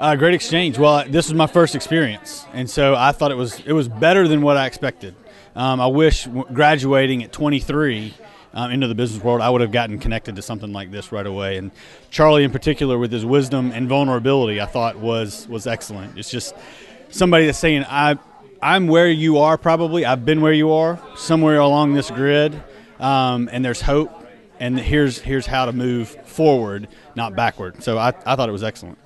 Uh, great exchange. Well, this was my first experience, and so I thought it was it was better than what I expected. Um, I wish graduating at 23 um, into the business world, I would have gotten connected to something like this right away. And Charlie, in particular, with his wisdom and vulnerability, I thought was was excellent. It's just somebody that's saying, "I, I'm where you are. Probably, I've been where you are, somewhere along this grid, um, and there's hope. And here's here's how to move forward, not backward." So I, I thought it was excellent.